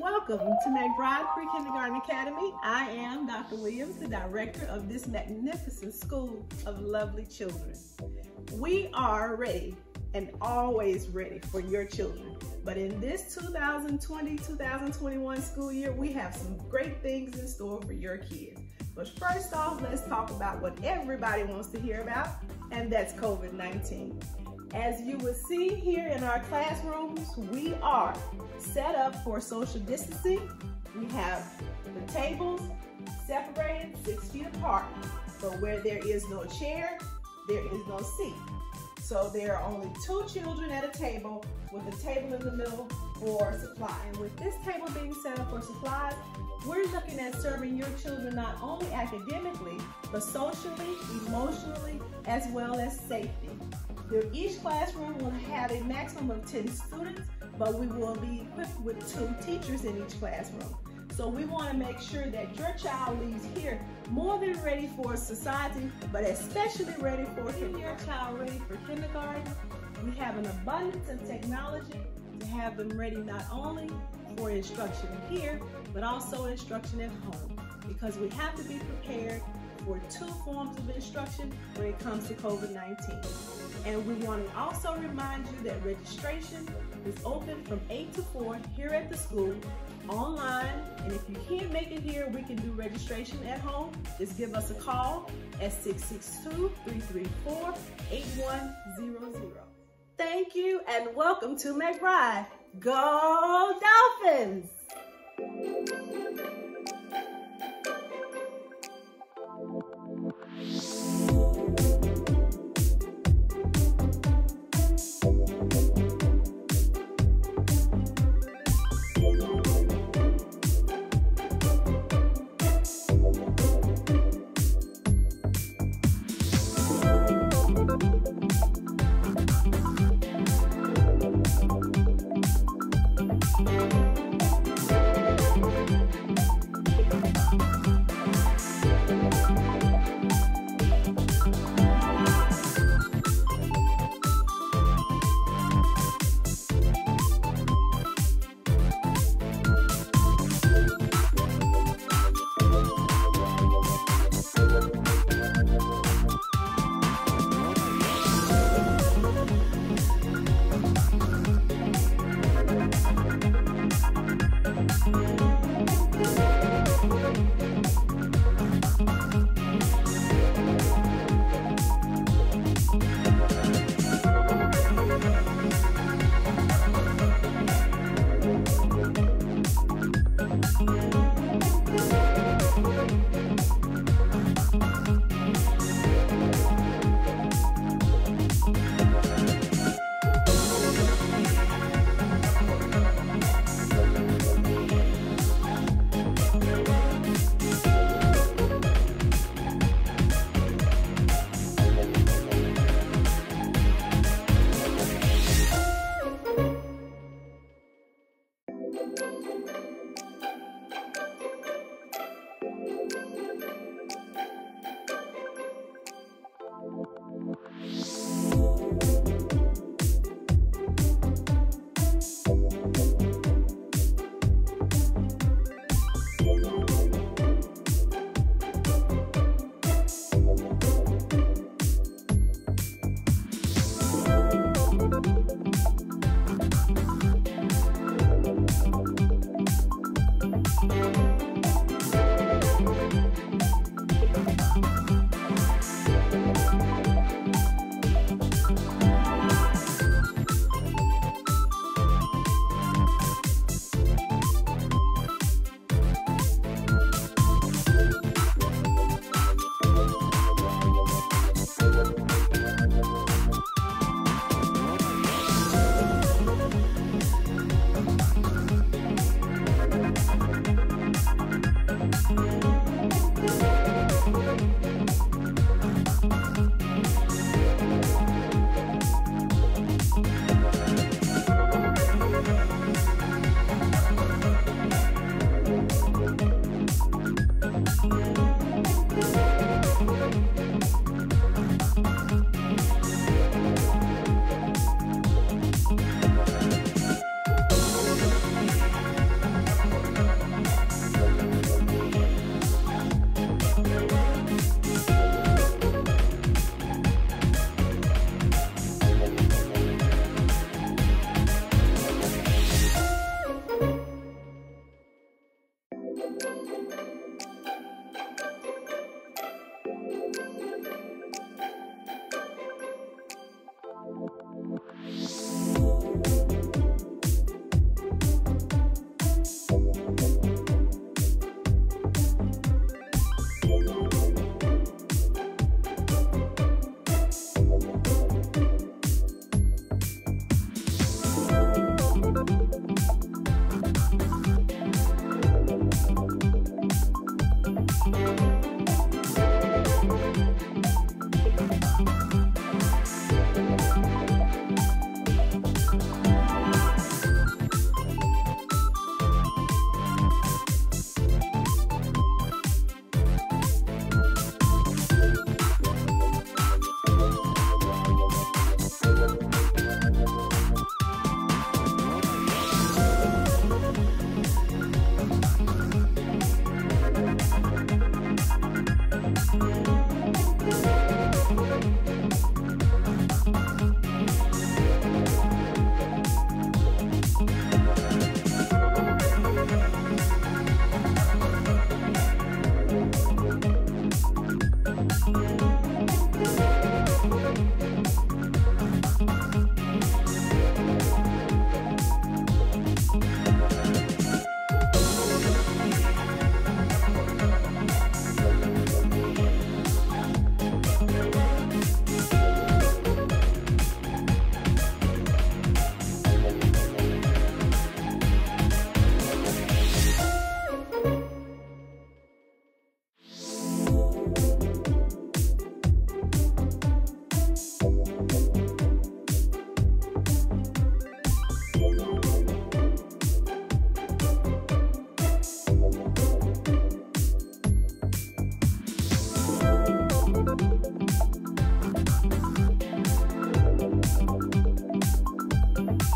Welcome to McBride Pre-Kindergarten Academy. I am Dr. Williams, the director of this magnificent school of lovely children. We are ready and always ready for your children. But in this 2020-2021 school year, we have some great things in store for your kids. But first off, let's talk about what everybody wants to hear about, and that's COVID-19. As you will see here in our classrooms, we are set up for social distancing. We have the tables separated six feet apart, but where there is no chair, there is no seat. So there are only two children at a table with a table in the middle for supply. And with this table being set up for supplies, we're looking at serving your children not only academically, but socially, emotionally, as well as safety. Each classroom will have a maximum of 10 students, but we will be equipped with two teachers in each classroom. So we want to make sure that your child leaves here more than ready for society, but especially ready for your child ready for kindergarten. We have an abundance of technology to have them ready not only for instruction here, but also instruction at home because we have to be prepared for two forms of instruction when it comes to COVID-19. And we want to also remind you that registration is open from 8 to 4 here at the school, online, and if you can't make it here, we can do registration at home. Just give us a call at 662-334-8100. Thank you and welcome to McBride. Go Dolphins!